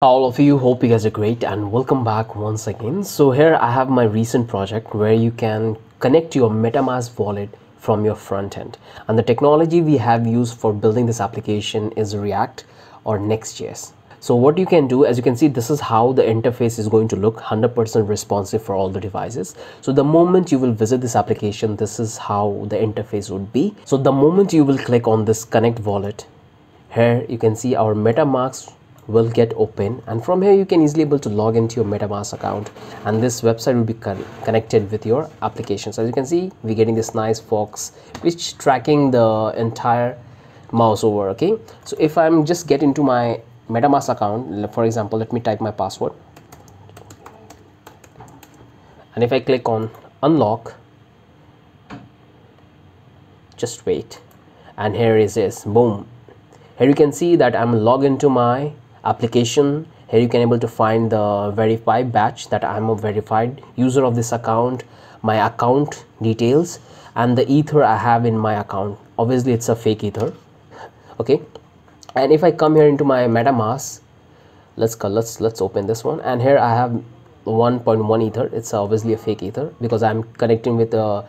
all of you hope you guys are great and welcome back once again. So here i have my recent project where you can connect your metamask wallet from your front end. And the technology we have used for building this application is react or next.js so what you can do as you can see this is how the interface is going to look 100% responsive for all the devices. So the moment you will visit this application this is how the interface would be. So the moment you will click on this connect wallet here you can see our metamask will get open and from here you can easily able to log into your metamask account. And this website will be con connected with your applications as you can see we're getting this nice fox which tracking the entire mouse over okay? So if i'm just get into my metamask account for example let me type my password. And if i click on unlock just wait. And here is this boom. Here you can see that i'm logged into my application here you can able to find the verify batch that i'm a verified user of this account my account details and the ether i have in my account. Obviously it's a fake ether okay? And if i come here into my metamask let's let's let's open this one. And here i have 1.1 ether. It's obviously a fake ether because i'm connecting with a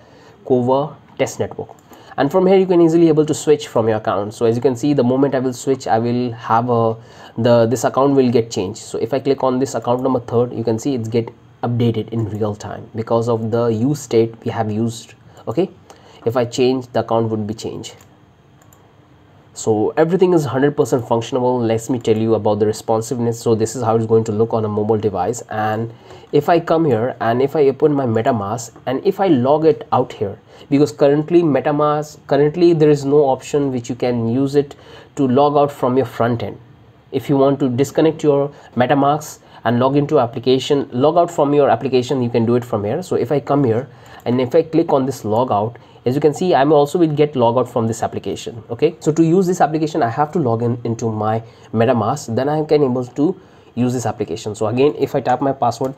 Kovan test network and from here you can easily able to switch from your account. So as you can see the moment i will switch i will have a the this account will get changed. So if i click on this account number third you can see it's get updated in real time because of the use state we have used okay? If i change the account would be changed so everything is 100% functional let me tell you about the responsiveness. So this is how it's going to look on a mobile device. And if I come here and if I open my metamask and if I log it out here because currently metamask currently there is no option which you can use it to log out from your front end if you want to disconnect your metamask and log into application log out from your application you can do it from here. So if I come here and if I click on this log out as you can see i'm also will get log out from this application okay? So to use this application i have to log in into my metamask. Then i can able to use this application. So again if i type my password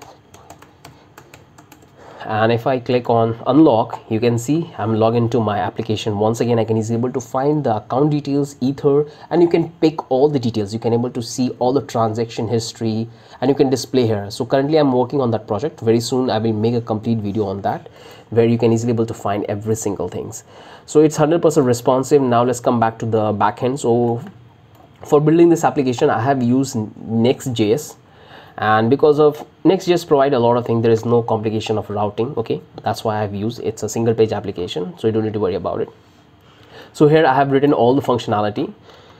and if I click on unlock you can see I'm logged into my application. Once again I can easily able to find the account details ether and you can pick all the details. You can able to see all the transaction history and you can display here. So currently I'm working on that project. Very soon I will make a complete video on that where you can easily able to find every single things. So it's 100% responsive. Now let's come back to the backend. So for building this application I have used Next.js and because of next.js provide a lot of things there is no complication of routing okay? That's why i've used it's a single page application so you don't need to worry about it. So here i have written all the functionality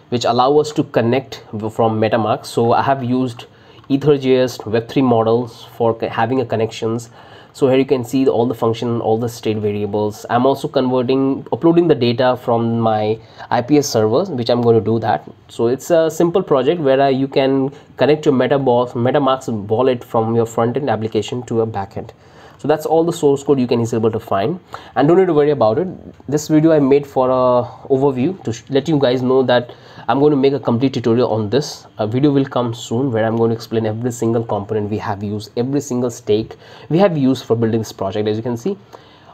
which allow us to connect from metamask. So i have used ether.js web3 models for having a connections so here you can see all the function all the state variables. I'm also converting uploading the data from my ips servers which i'm going to do that. So it's a simple project where you can connect your metaball metamask wallet from your front-end application to a backend so that's all the source code you can easily able to find. And don't need to worry about it. This video i made for a overview to let you guys know that i'm going to make a complete tutorial on this. A video will come soon where i'm going to explain every single component we have used every single stake we have used for building this project. As you can see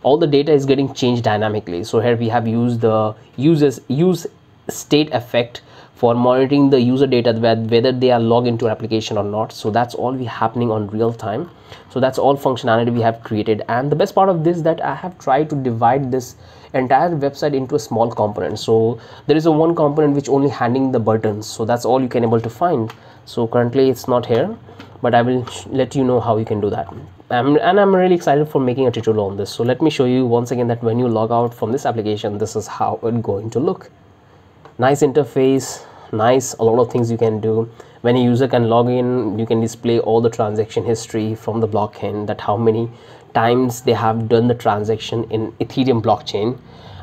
all the data is getting changed dynamically. So here we have used the users use state effect for monitoring the user data whether they are logged into application or not. So that's all be happening on real time. So that's all functionality we have created. And the best part of this that i have tried to divide this entire website into a small component. So there is a one component which only handling the buttons. So that's all you can able to find. So currently it's not here but i will let you know how you can do that. And i'm really excited for making a tutorial on this. So let me show you once again that when you log out from this application this is how it's going to look. Nice interface nice a lot of things you can do. When a user can log in you can display all the transaction history from the blockchain that how many times they have done the transaction in ethereum blockchain.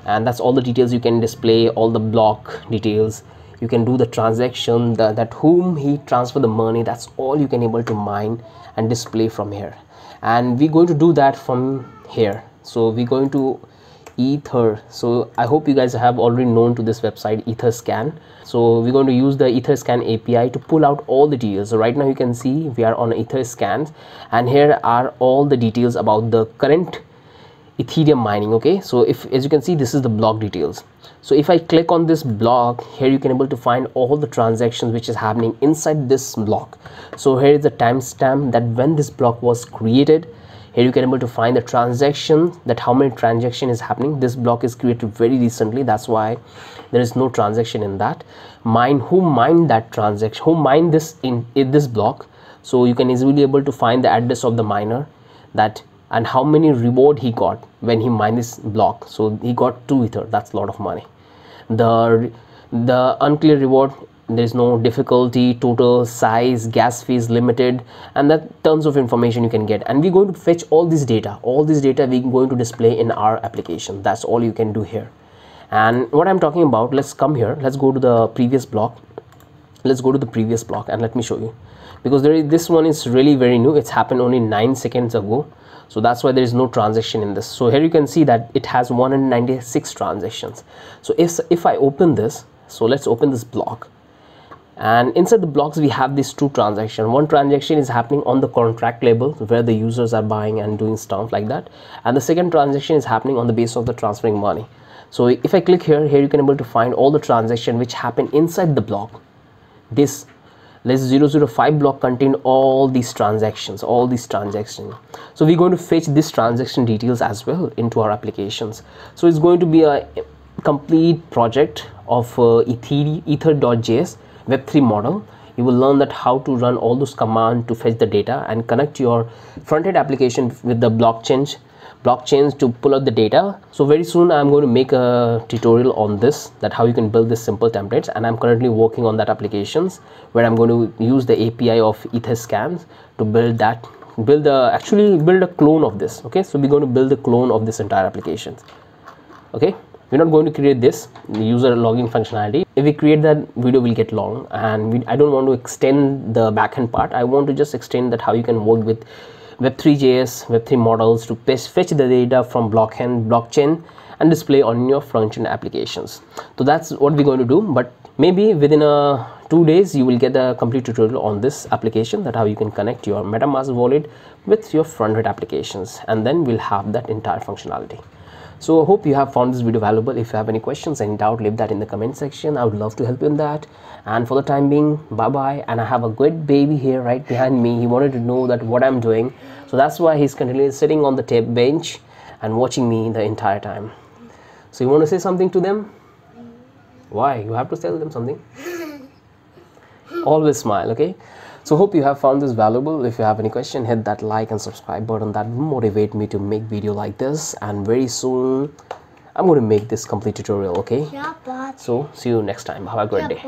And that's all the details you can display all the block details. You can do the transaction the, that whom he transfer the money that's all you can able to mine and display from here. And we're going to do that from here. So we're going to ether. So i hope you guys have already known to this website etherscan. So we're going to use the etherscan api to pull out all the details. So right now you can see we are on etherscan and here are all the details about the current ethereum mining okay? So if as you can see this is the block details. So if i click on this block here you can able to find all the transactions which is happening inside this block. So here is the timestamp that when this block was created here you can able to find the transaction that how many transaction is happening. This block is created very recently that's why there is no transaction in that. Mine who mined that transaction who mined this in, in this block? So you can easily able to find the address of the miner that and how many reward he got when he mined this block. So he got two ether that's a lot of money. The the uncle reward there's no difficulty total size gas fees limited and that tons of information you can get. And we're going to fetch all this data. All this data we're going to display in our application. That's all you can do here. And what i'm talking about let's come here. Let's go to the previous block. Let's go to the previous block and let me show you. Because there is, this one is really very new. It's happened only nine seconds ago. So that's why there is no transaction in this. So here you can see that it has 196 transactions. So if if i open this so let's open this block and inside the blocks we have these two transactions. One transaction is happening on the contract level where the users are buying and doing stuff like that. And the second transaction is happening on the base of the transferring money. So if i click here here you can able to find all the transaction which happen inside the block. This this 005 block contain all these transactions all these transactions. So we're going to fetch this transaction details as well into our applications. So it's going to be a complete project of uh, ether ether.js web3 model you will learn that how to run all those commands to fetch the data and connect your front-end application with the blockchain blockchains to pull out the data. So very soon i'm going to make a tutorial on this that how you can build this simple templates. And i'm currently working on that applications where i'm going to use the api of etherscans to build that build a actually build a clone of this okay? So we're going to build a clone of this entire application okay we're not going to create this user logging functionality if we create that video will get long and we, i don't want to extend the backend part i want to just extend that how you can work with Web3.js, Web3 models to fetch the data from blockchain, blockchain and display on your front-end applications. So that's what we're going to do. But maybe within a two days, you will get a complete tutorial on this application that how you can connect your MetaMask wallet with your front-end applications. And then we'll have that entire functionality so i hope you have found this video valuable. If you have any questions any doubt leave that in the comment section. I would love to help you in that. And for the time being bye bye and i have a good baby here right behind me. He wanted to know that what i'm doing. So that's why he's continually sitting on the tape bench and watching me the entire time. So you want to say something to them? Why? You have to tell them something. Always smile okay so hope you have found this valuable. If you have any question hit that like and subscribe button. That will motivate me to make video like this. And very soon i'm going to make this complete tutorial okay? So see you next time. Have a great day